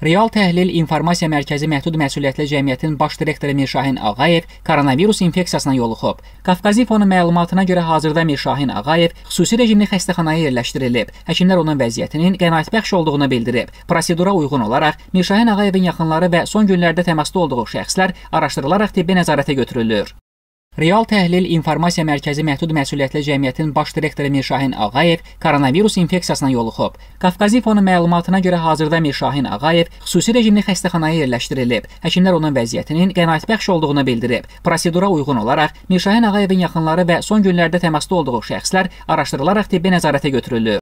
Real Təhlil İnformasiya Mərkəzi Məhdud Məsuliyyətli Cəmiyyətin baş direktoru Mirşahin Ağayev koronavirus infeksiyasına yoluxub. Qafqazifonun məlumatına görə hazırda Mirşahin Ağayev xüsusi rejimli xəstəxanaya yerləşdirilib. Həkimlər onun vəziyyətinin qənaətbəxş olduğunu bildirib. Prosedura uyğun olaraq Mirşahin Ağayevin yaxınları və son günlərdə təmasda olduğu şəxslər araşdırılaraq tibbi nəzarətə götürülür. Real Təhlil İnformasiya Mərkəzi Məhdud Məsuliyyətli Cəmiyyətin baş direktoru Mirşahin Ağayev koronavirus infeksiyasına yoluxub. Qafqazifonun məlumatına görə hazırda Mirşahin Ağayev xüsusi rejimli xəstəxanaya yerləşdirilib. Həkimlər onun vəziyyətinin qənaətbəxş olduğunu bildirib. Prosedura uyğun olaraq Mirşahin Ağayevin yaxınları və son günlərdə təmasda olduğu şəxslər araşdırılaraq tibbi nəzarətə götürülür.